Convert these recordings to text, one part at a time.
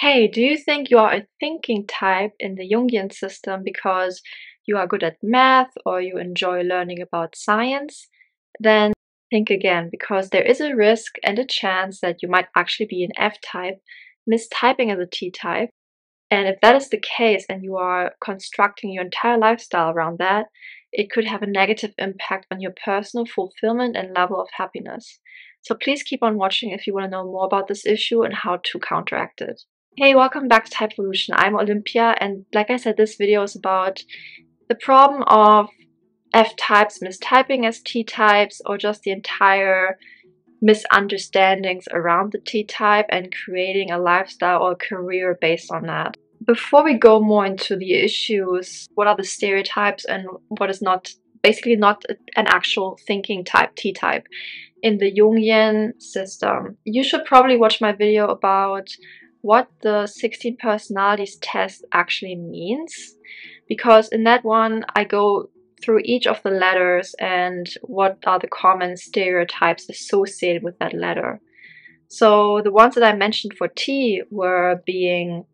Hey, do you think you are a thinking type in the Jungian system because you are good at math or you enjoy learning about science? Then think again because there is a risk and a chance that you might actually be an F type, mistyping as a T type. And if that is the case and you are constructing your entire lifestyle around that, it could have a negative impact on your personal fulfillment and level of happiness. So please keep on watching if you want to know more about this issue and how to counteract it. Hey, welcome back to Typevolution. I'm Olympia, and like I said, this video is about the problem of F types mistyping as T types or just the entire misunderstandings around the T type and creating a lifestyle or career based on that. Before we go more into the issues, what are the stereotypes and what is not basically not an actual thinking type, T type, in the Jungian system, you should probably watch my video about what the 16 personalities test actually means because in that one I go through each of the letters and what are the common stereotypes associated with that letter. So the ones that I mentioned for T were being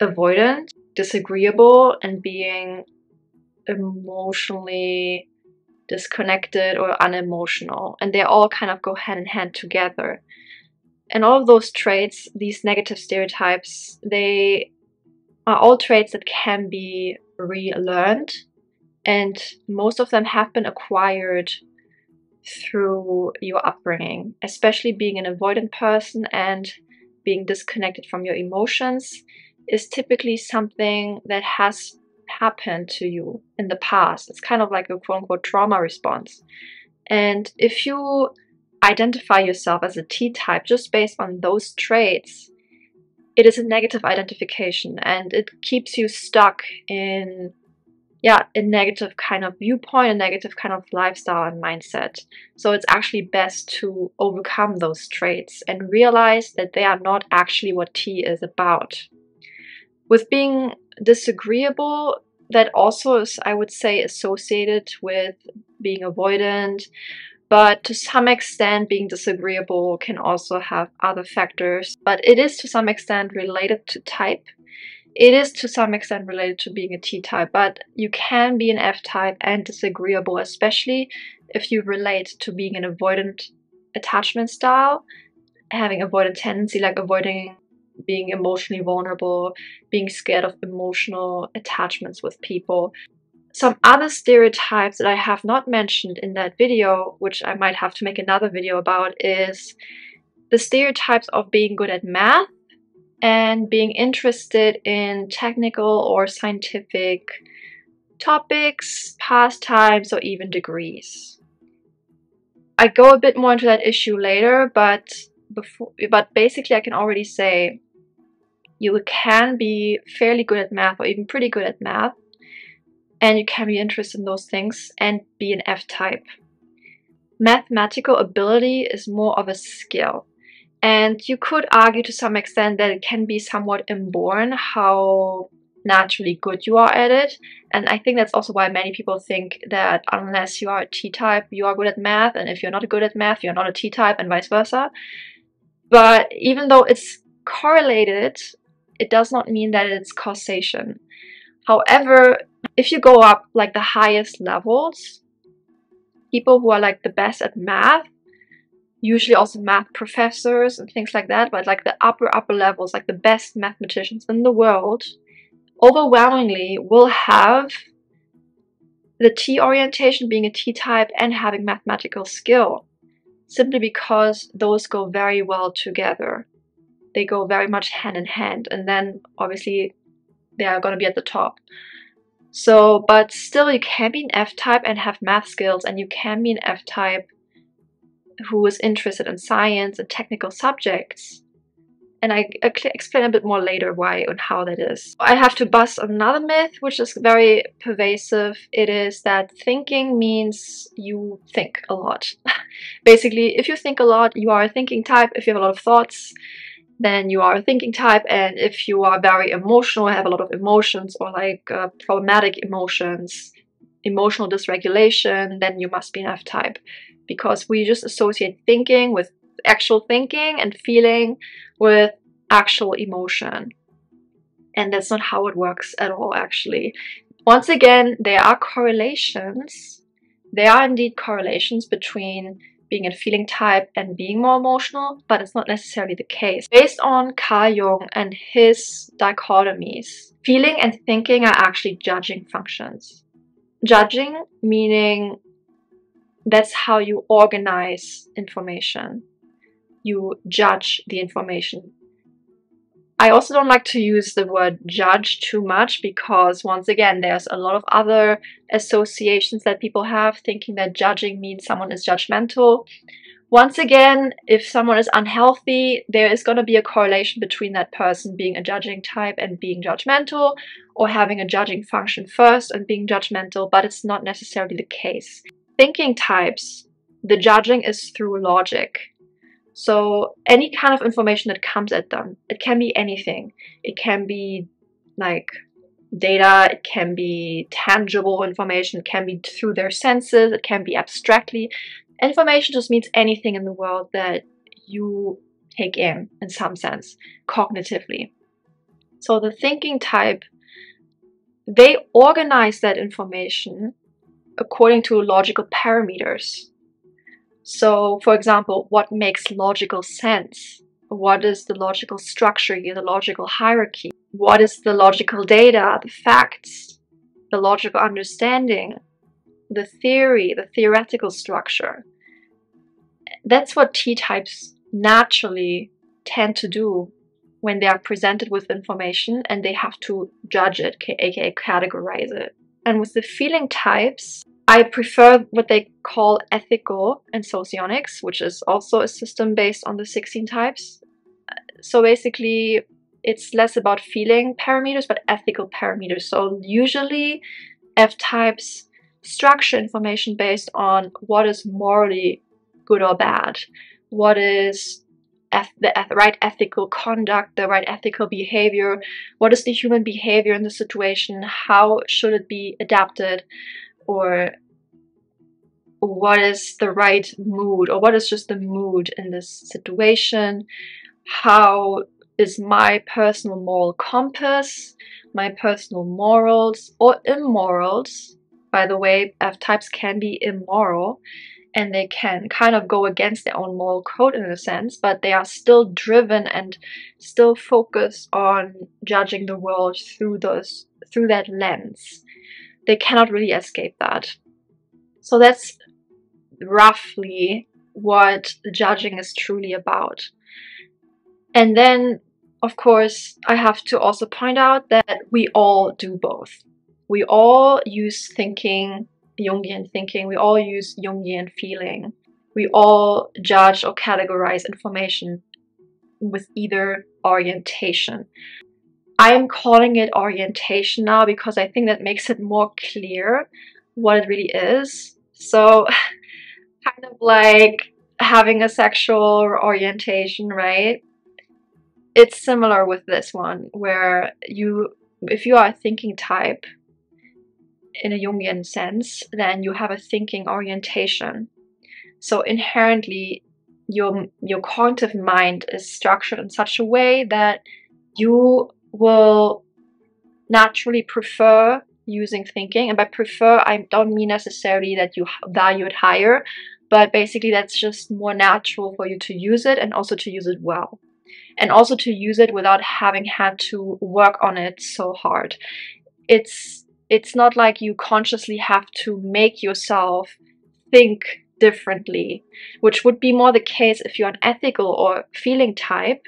avoidant, disagreeable, and being emotionally disconnected or unemotional. And they all kind of go hand in hand together. And all of those traits, these negative stereotypes, they are all traits that can be relearned. And most of them have been acquired through your upbringing, especially being an avoidant person and being disconnected from your emotions is typically something that has happened to you in the past. It's kind of like a quote unquote trauma response. And if you identify yourself as a T type just based on those traits, it is a negative identification and it keeps you stuck in yeah, a negative kind of viewpoint, a negative kind of lifestyle and mindset. So it's actually best to overcome those traits and realize that they are not actually what T is about. With being disagreeable, that also is, I would say, associated with being avoidant, but to some extent being disagreeable can also have other factors. But it is to some extent related to type. It is to some extent related to being a T-type but you can be an F-type and disagreeable especially if you relate to being an avoidant attachment style having avoidant tendency like avoiding being emotionally vulnerable being scared of emotional attachments with people some other stereotypes that I have not mentioned in that video, which I might have to make another video about, is the stereotypes of being good at math and being interested in technical or scientific topics, pastimes, or even degrees. I go a bit more into that issue later, but before, but basically I can already say you can be fairly good at math or even pretty good at math and you can be interested in those things and be an F type. Mathematical ability is more of a skill. And you could argue to some extent that it can be somewhat inborn how naturally good you are at it. And I think that's also why many people think that unless you are a T type, you are good at math. And if you're not good at math, you're not a T type, and vice versa. But even though it's correlated, it does not mean that it's causation. However, if you go up like the highest levels, people who are like the best at math, usually also math professors and things like that, but like the upper, upper levels, like the best mathematicians in the world, overwhelmingly will have the T orientation being a T type and having mathematical skill, simply because those go very well together. They go very much hand in hand, and then obviously they are going to be at the top. So, but still, you can be an F type and have math skills, and you can be an F type who is interested in science and technical subjects. And I explain a bit more later why and how that is. I have to bust another myth, which is very pervasive. It is that thinking means you think a lot. Basically, if you think a lot, you are a thinking type. If you have a lot of thoughts, then you are a thinking type and if you are very emotional have a lot of emotions or like uh, problematic emotions emotional dysregulation then you must be an f type because we just associate thinking with actual thinking and feeling with actual emotion And that's not how it works at all, actually. Once again, there are correlations. There are indeed correlations between being a feeling type and being more emotional, but it's not necessarily the case. Based on Carl Jung and his dichotomies, feeling and thinking are actually judging functions. Judging meaning that's how you organize information. You judge the information. I also don't like to use the word judge too much because, once again, there's a lot of other associations that people have thinking that judging means someone is judgmental. Once again, if someone is unhealthy, there is going to be a correlation between that person being a judging type and being judgmental, or having a judging function first and being judgmental, but it's not necessarily the case. Thinking types, the judging is through logic. So any kind of information that comes at them, it can be anything. It can be like data, it can be tangible information, it can be through their senses, it can be abstractly. Information just means anything in the world that you take in, in some sense, cognitively. So the thinking type, they organize that information according to logical parameters. So, for example, what makes logical sense? What is the logical structure the logical hierarchy? What is the logical data, the facts, the logical understanding, the theory, the theoretical structure? That's what T types naturally tend to do when they are presented with information and they have to judge it, aka categorize it. And with the feeling types, I prefer what they call ethical and socionics, which is also a system based on the 16 types. So basically, it's less about feeling parameters, but ethical parameters. So usually, F types structure information based on what is morally good or bad, what is the right ethical conduct, the right ethical behavior, what is the human behavior in the situation, how should it be adapted, or what is the right mood or what is just the mood in this situation? How is my personal moral compass my personal morals or immorals? By the way f types can be immoral and they can kind of go against their own moral code in a sense but they are still driven and still focused on judging the world through those through that lens they cannot really escape that. So that's roughly what the judging is truly about. And then, of course, I have to also point out that we all do both. We all use thinking, Jungian thinking, we all use Jungian feeling. We all judge or categorize information with either orientation. I am calling it orientation now because I think that makes it more clear what it really is. So, kind of like having a sexual orientation, right? It's similar with this one, where you, if you are a thinking type in a Jungian sense, then you have a thinking orientation. So inherently, your your cognitive mind is structured in such a way that you will naturally prefer using thinking. And by prefer, I don't mean necessarily that you value it higher, but basically that's just more natural for you to use it and also to use it well. And also to use it without having had to work on it so hard. It's it's not like you consciously have to make yourself think differently, which would be more the case if you're an ethical or feeling type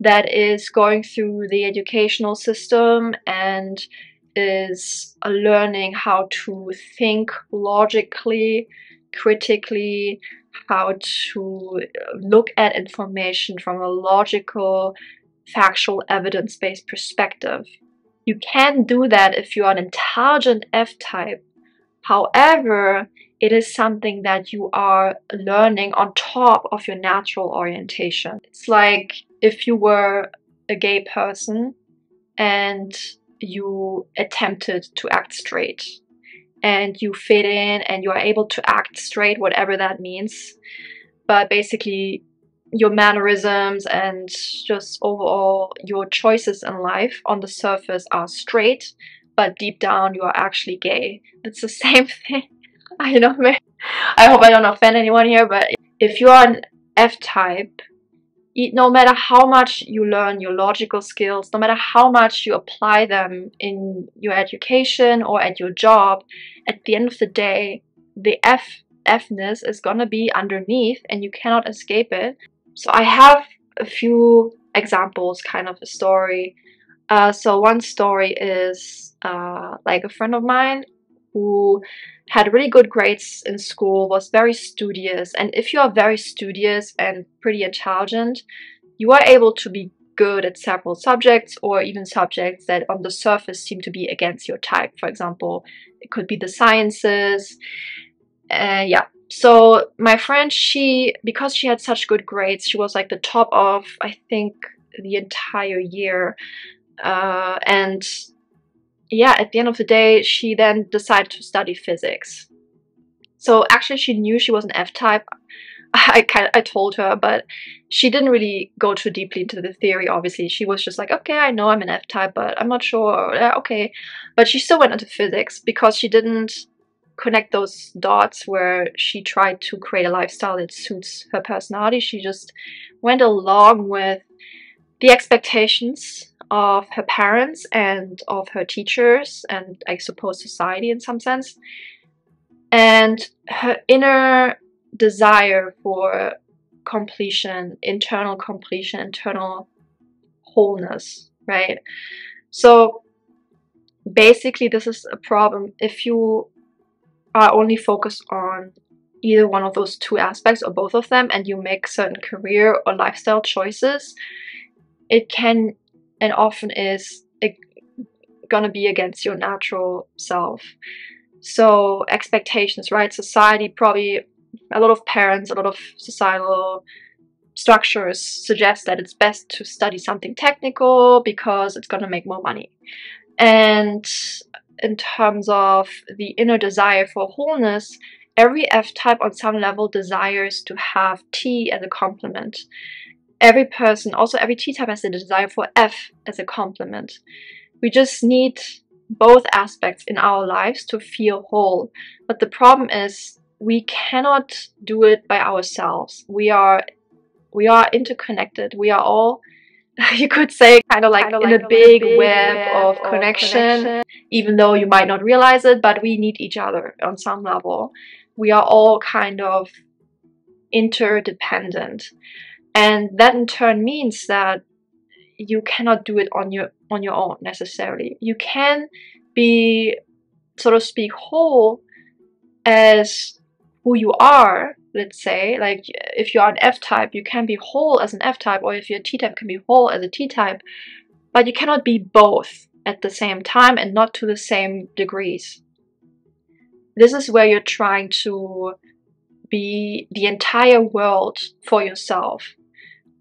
that is going through the educational system and is uh, learning how to think logically, critically, how to uh, look at information from a logical, factual, evidence based perspective. You can do that if you're an intelligent F type. However, it is something that you are learning on top of your natural orientation. It's like if you were a gay person and you attempted to act straight and you fit in and you are able to act straight, whatever that means. But basically, your mannerisms and just overall your choices in life on the surface are straight, but deep down you are actually gay. It's the same thing. I know, I hope I don't offend anyone here, but if you are an F type, no matter how much you learn your logical skills, no matter how much you apply them in your education or at your job, at the end of the day, the F Fness is gonna be underneath and you cannot escape it. So I have a few examples, kind of a story. Uh, so one story is uh, like a friend of mine who had really good grades in school, was very studious. And if you are very studious and pretty intelligent, you are able to be good at several subjects or even subjects that on the surface seem to be against your type. For example, it could be the sciences. Uh, yeah. So my friend, she, because she had such good grades, she was like the top of, I think, the entire year. Uh, and yeah, at the end of the day, she then decided to study physics. So actually, she knew she was an F type. I kind I told her, but she didn't really go too deeply into the theory. Obviously, she was just like, okay, I know I'm an F type, but I'm not sure. Yeah, okay, but she still went into physics because she didn't connect those dots where she tried to create a lifestyle that suits her personality. She just went along with the expectations of her parents and of her teachers and I suppose society in some sense. And her inner desire for completion, internal completion, internal wholeness, right? So basically this is a problem if you are only focused on either one of those two aspects or both of them and you make certain career or lifestyle choices it can and often is gonna be against your natural self. So expectations, right? Society probably a lot of parents, a lot of societal structures suggest that it's best to study something technical because it's gonna make more money. And in terms of the inner desire for wholeness, every F type on some level desires to have T as a complement every person, also every T type has a desire for F as a complement. We just need both aspects in our lives to feel whole. But the problem is we cannot do it by ourselves. We are we are interconnected. We are all you could say kind of like kind of in like a big, big web, web, of, of connection, connection, even though you might not realize it, but we need each other on some level. We are all kind of interdependent and that in turn means that you cannot do it on your on your own necessarily. You can be so to speak whole as who you are let's say. Like if you are an f type you can be whole as an f type or if you're a t type can be whole as a t type. But you cannot be both at the same time and not to the same degrees. This is where you're trying to be the entire world for yourself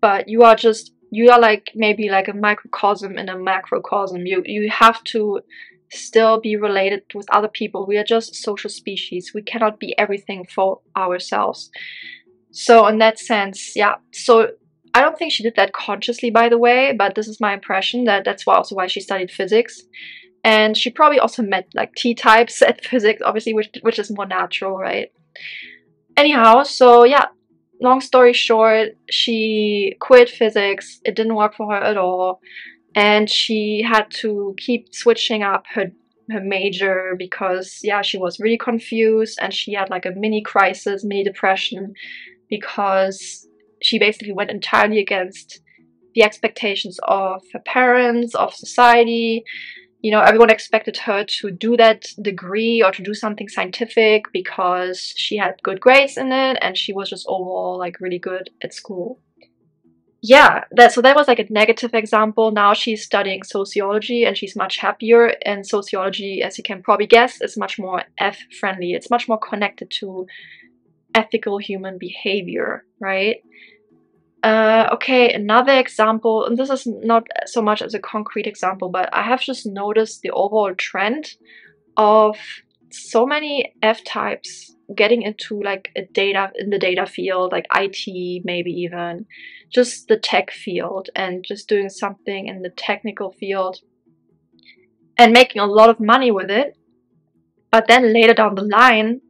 but you are just you are like maybe like a microcosm in a macrocosm. You you have to still be related with other people. We are just social species. We cannot be everything for ourselves. So in that sense, yeah. So I don't think she did that consciously, by the way, but this is my impression that that's why also why she studied physics. And she probably also met like T types at physics, obviously, which which is more natural, right? Anyhow, so yeah, long story short, she quit physics. It didn't work for her at all. And she had to keep switching up her her major because yeah, she was really confused and she had like a mini crisis, mini depression because she basically went entirely against the expectations of her parents, of society, you know, everyone expected her to do that degree or to do something scientific because she had good grades in it and she was just overall like really good at school. Yeah, that so that was like a negative example. Now she's studying sociology and she's much happier and sociology, as you can probably guess, is much more F friendly. It's much more connected to ethical human behavior, right? Uh, okay, another example, and this is not so much as a concrete example, but I have just noticed the overall trend of so many F-types getting into like a data in the data field, like IT, maybe even just the tech field and just doing something in the technical field and making a lot of money with it. But then later down the line,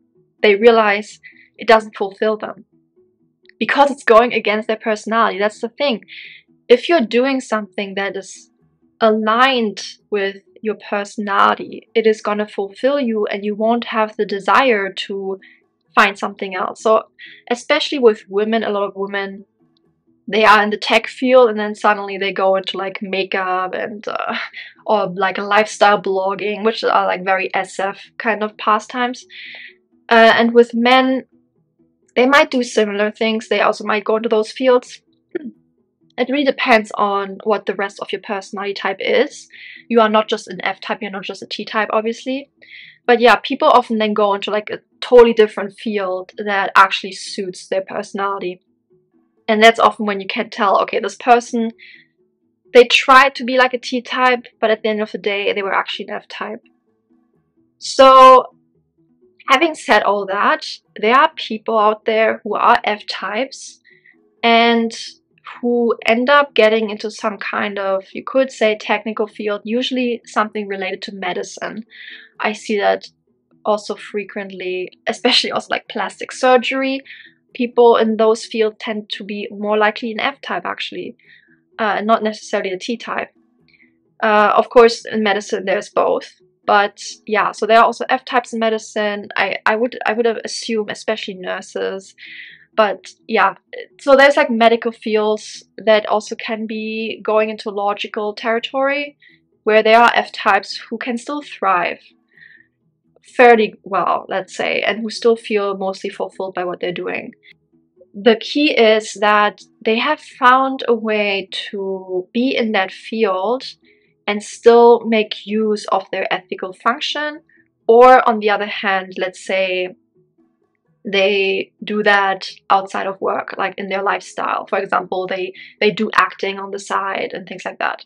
they realize it doesn't fulfill them because it's going against their personality. That's the thing. If you're doing something that is aligned with your personality, it is going to fulfill you and you won't have the desire to find something else. So, especially with women, a lot of women they are in the tech field and then suddenly they go into like makeup and uh, or like lifestyle blogging which are like very sf kind of pastimes uh, and with men they might do similar things they also might go into those fields it really depends on what the rest of your personality type is. You are not just an F type, you're not just a T type, obviously. But yeah, people often then go into like a totally different field that actually suits their personality. And that's often when you can tell, okay, this person, they tried to be like a T type, but at the end of the day, they were actually an F type. So, having said all that, there are people out there who are F types and who end up getting into some kind of, you could say, technical field, usually something related to medicine. I see that also frequently, especially also like plastic surgery. People in those fields tend to be more likely an F type, actually, uh, not necessarily a T type. Uh, of course, in medicine, there's both. But yeah, so there are also F types in medicine. I, I would I would assume, especially nurses, but yeah so there's like medical fields that also can be going into logical territory where there are f types who can still thrive fairly well let's say and who still feel mostly fulfilled by what they're doing the key is that they have found a way to be in that field and still make use of their ethical function. Or on the other hand let's say they do that outside of work like in their lifestyle. For example they they do acting on the side and things like that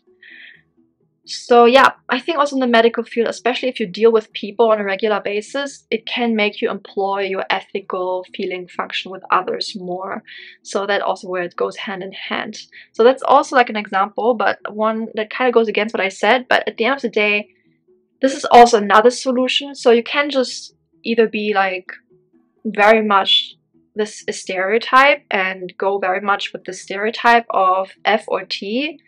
so yeah i think also in the medical field especially if you deal with people on a regular basis it can make you employ your ethical feeling function with others more. So that also where it goes hand in hand. So that's also like an example but one that kind of goes against what i said but at the end of the day this is also another solution. So you can just either be like very much this stereotype and go very much with the stereotype of F or T,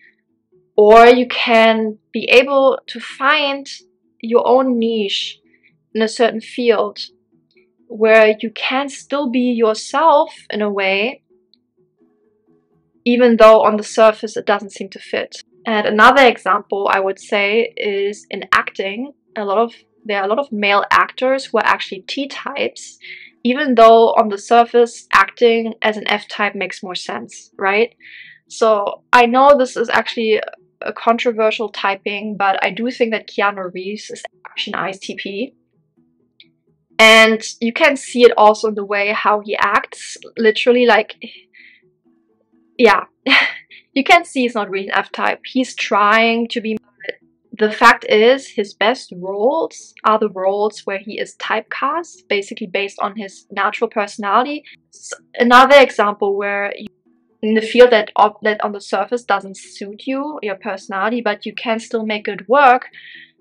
or you can be able to find your own niche in a certain field where you can still be yourself in a way, even though on the surface it doesn't seem to fit. And another example I would say is in acting. A lot of there are a lot of male actors who are actually T types even though on the surface acting as an F type makes more sense, right? So I know this is actually a controversial typing, but I do think that Keanu Reeves is actually an ISTP. And you can see it also in the way how he acts. Literally, like, yeah, you can see he's not really an F type. He's trying to be the fact is, his best roles are the roles where he is typecast, basically based on his natural personality. So another example where you, in the field that, that on the surface doesn't suit you, your personality, but you can still make it work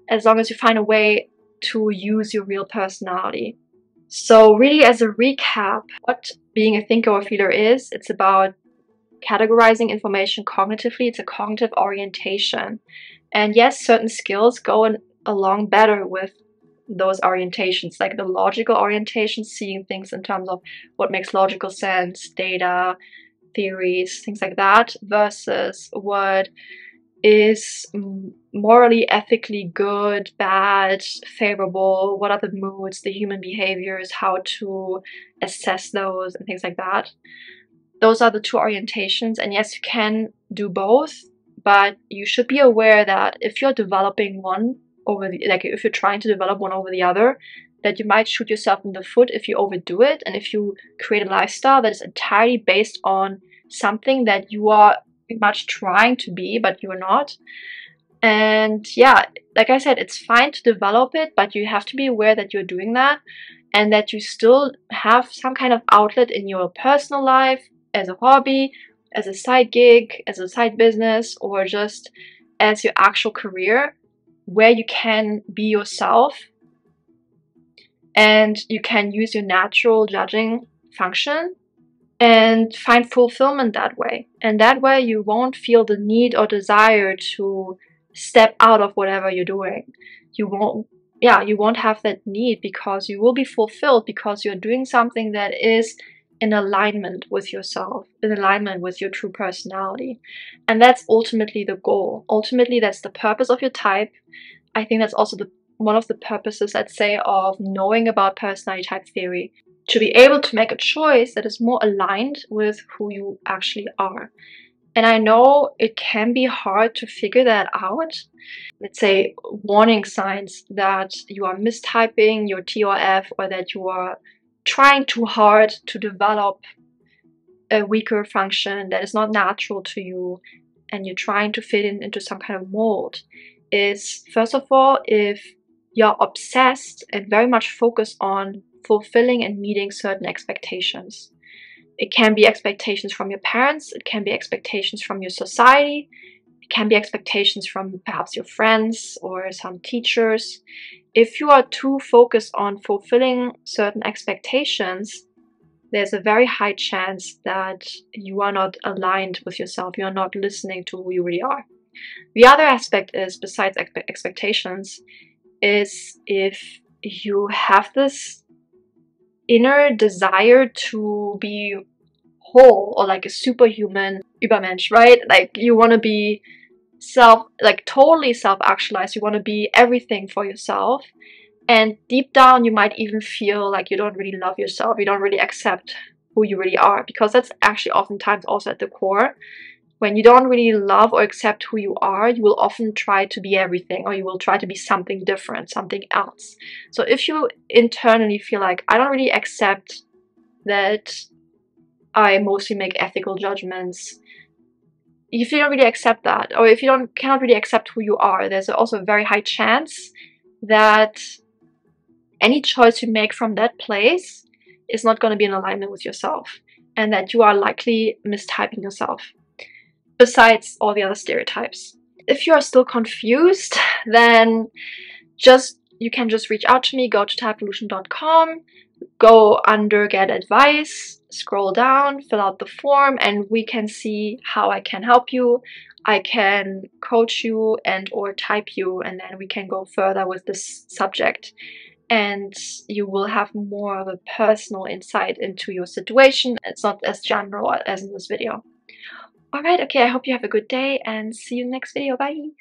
as long as you find a way to use your real personality. So really as a recap, what being a thinker or feeler is, it's about categorizing information cognitively. It's a cognitive orientation. And yes, certain skills go in, along better with those orientations, like the logical orientation, seeing things in terms of what makes logical sense, data, theories, things like that, versus what is morally, ethically good, bad, favorable, what are the moods, the human behaviors, how to assess those, and things like that. Those are the two orientations, and yes, you can do both, but you should be aware that if you're developing one over the like if you're trying to develop one over the other that you might shoot yourself in the foot if you overdo it. And if you create a lifestyle that is entirely based on something that you are much trying to be but you're not. And yeah like I said, it's fine to develop it, but you have to be aware that you're doing that and that you still have some kind of outlet in your personal life as a hobby, as a side gig, as a side business, or just as your actual career where you can be yourself and you can use your natural judging function and find fulfillment that way. And that way, you won't feel the need or desire to step out of whatever you're doing. You won't, yeah, you won't have that need because you will be fulfilled because you're doing something that is in alignment with yourself, in alignment with your true personality. And that's ultimately the goal. Ultimately, that's the purpose of your type. I think that's also the one of the purposes, let's say, of knowing about personality type theory. To be able to make a choice that is more aligned with who you actually are. And I know it can be hard to figure that out. Let's say warning signs that you are mistyping your T or or that you are trying too hard to develop a weaker function that is not natural to you and you're trying to fit in into some kind of mold is first of all if you're obsessed and very much focused on fulfilling and meeting certain expectations it can be expectations from your parents it can be expectations from your society it can be expectations from perhaps your friends or some teachers if you are too focused on fulfilling certain expectations, there's a very high chance that you are not aligned with yourself. You are not listening to who you really are. The other aspect is, besides expectations, is if you have this inner desire to be whole or like a superhuman Übermensch, right? Like you want to be self like totally self actualized you want to be everything for yourself. And deep down you might even feel like you don't really love yourself. You don't really accept who you really are because that's actually oftentimes also at the core when you don't really love or accept who you are you will often try to be everything or you will try to be something different something else so if you internally feel like i don't really accept that i mostly make ethical judgments if you don't really accept that, or if you don't cannot really accept who you are, there's also a very high chance that any choice you make from that place is not going to be in alignment with yourself, and that you are likely mistyping yourself. Besides all the other stereotypes. If you are still confused, then just you can just reach out to me, go to typevolution.com, go under get advice, scroll down, fill out the form, and we can see how I can help you. I can coach you and or type you, and then we can go further with this subject. And you will have more of a personal insight into your situation. It's not as general as in this video. Alright, okay, I hope you have a good day and see you in the next video. Bye!